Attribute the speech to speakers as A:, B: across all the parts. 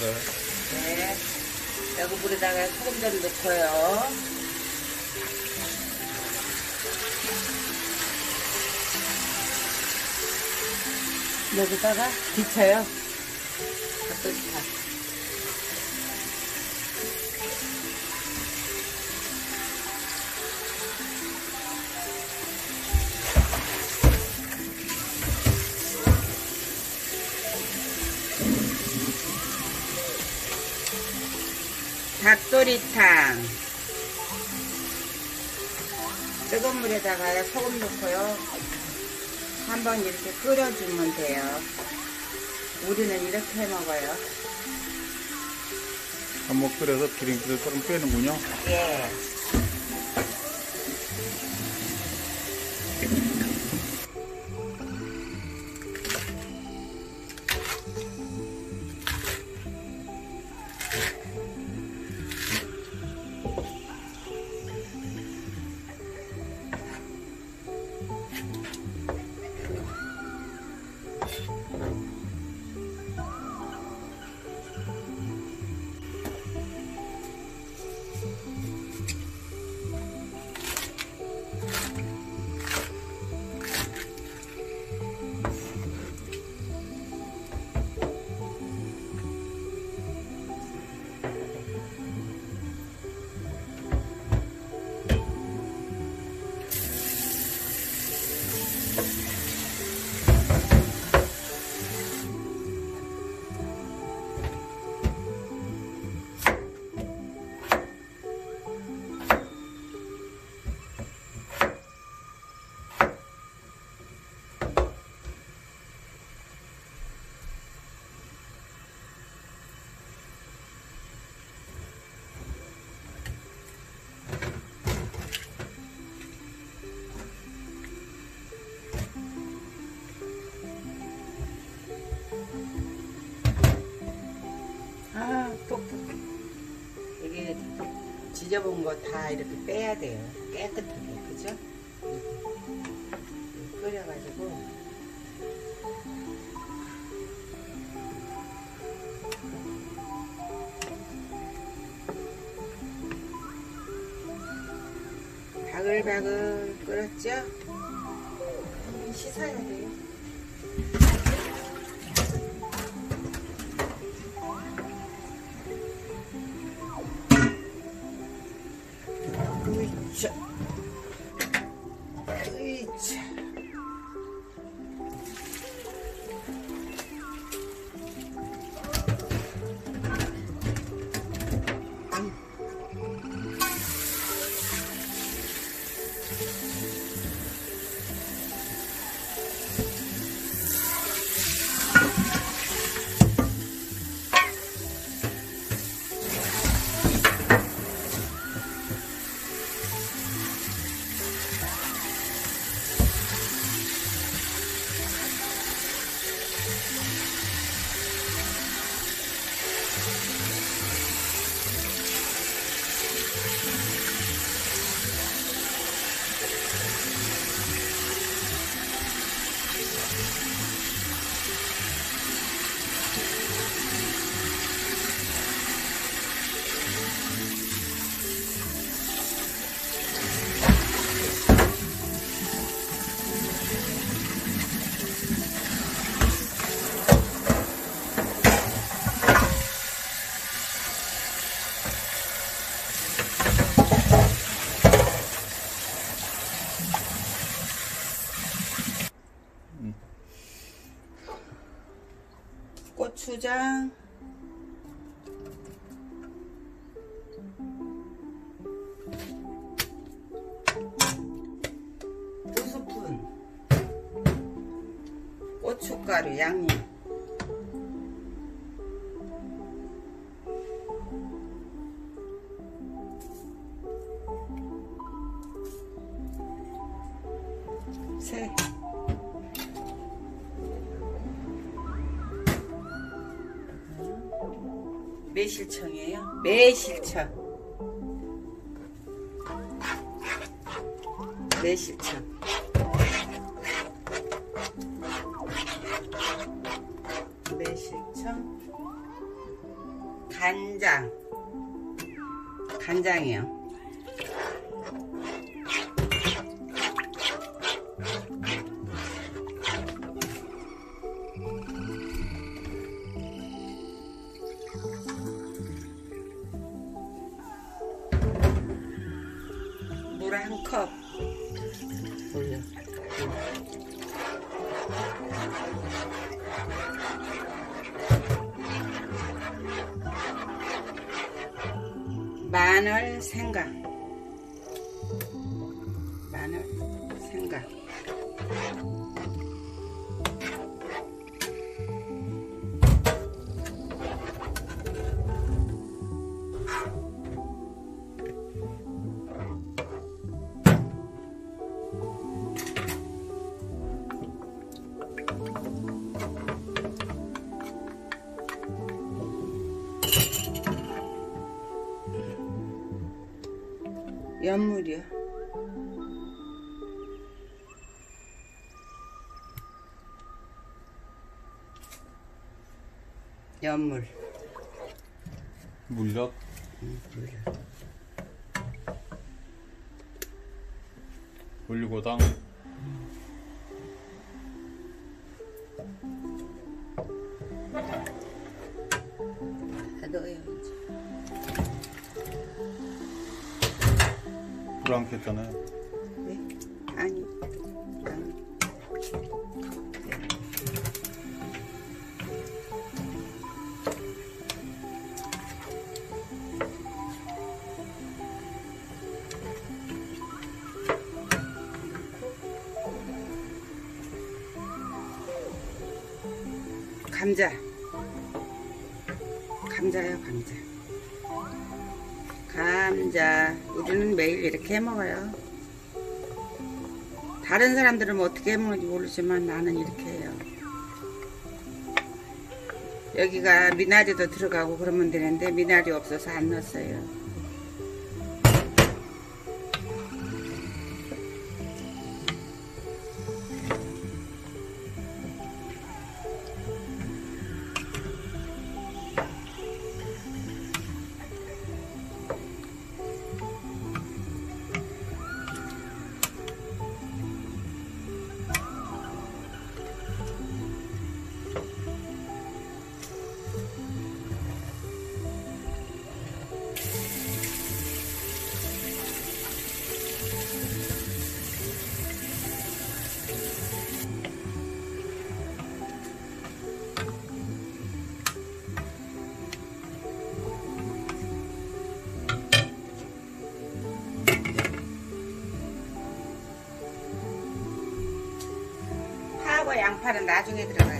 A: 네. 여기 물에다가 소금 좀 넣고요. 여기다가 데쳐요. 닭도리탕. 닭도리탕. 뜨거운 물에다가 소금 넣고요. 한번 이렇게 끓여주면 돼요. 우리는 이렇게 해 먹어요.
B: 한번 끓여서 기름기를 조금 빼는군요.
A: 예. 지저분 거 다 이렇게 빼야 돼요. 깨끗하게, 그죠? 끓여가지고. 바글바글 끓었죠? 씻어야 돼요. 으 고추장. 두 스푼. 고춧가루 양념. 세 매실청이에요. 매실청. 매실청. 매실청. 간장. 간장이요. 마늘, 생강. 연물이요. 연물.
B: 물엿, 올리고당, 켰잖아요.
A: 네? 아니. 감자. 감자요, 감자. 감자. 우리는 매일 이렇게 해 먹어요. 다른 사람들은 뭐 어떻게 해 먹는지 모르지만 나는 이렇게 해요. 여기가 미나리도 들어가고 그러면 되는데 미나리 없어서 안 넣었어요. 양파는 나중에 들어가요.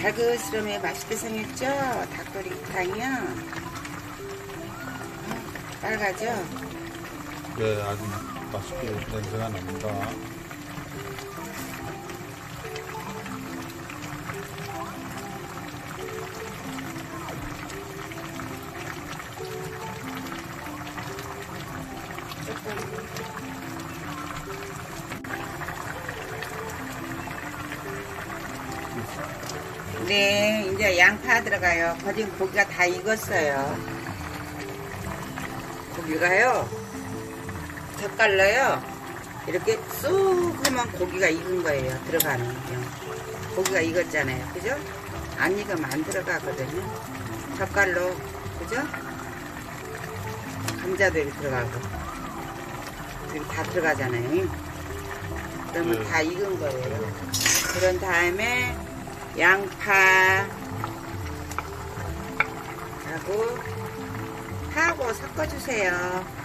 A: 달그스름에 맛있게 생겼죠? 닭도리탕이요. 아, 빨가죠?
B: 네, 아주 맛있게 냄새가 납니다.
A: 네, 이제 양파 들어가요. 거진 고기가 다 익었어요. 고기가요, 젓갈로요, 이렇게 쑥 하면 고기가 익은 거예요. 들어가는 요 고기가 익었잖아요. 그죠? 안 익으면 안 들어가거든요. 젓갈로, 그죠? 감자도 이렇게 들어가고. 이렇게 다 들어가잖아요. 그러면
B: 네.
A: 다 익은 거예요. 그런 다음에 양파 하고 파하고 섞어주세요.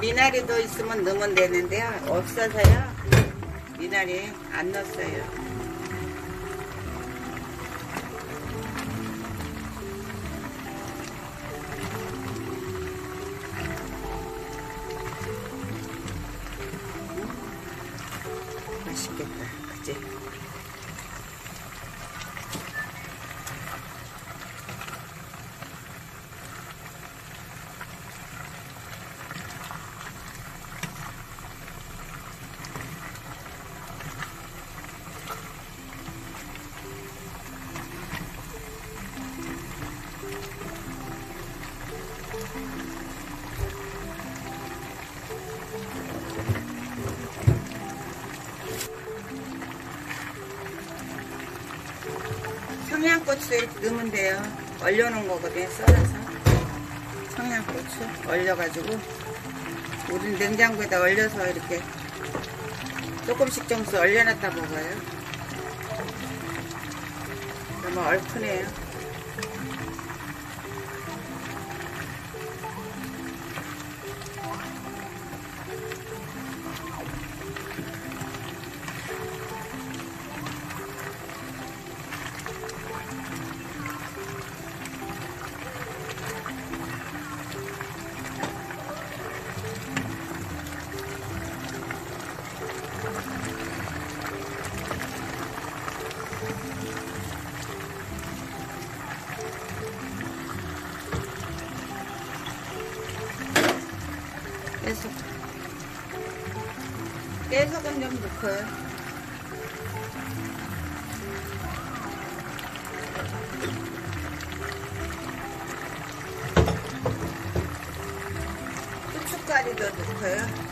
A: 미나리도 있으면 넣으면 되는데요. 없어서요. 미나리 안 넣었어요. 청양고추 이렇게 넣으면 돼요. 얼려놓은 거거든요, 썰어서. 청양고추 얼려가지고. 우린 냉장고에다 얼려서 이렇게 조금씩 조금씩 얼려놨다 먹어요. 너무 얼큰해요. 넣고요. 고춧가루도 넣고요.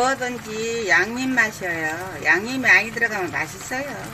A: 뭐든지 양념 맛이에요. 양념이 많이 들어가면 맛있어요.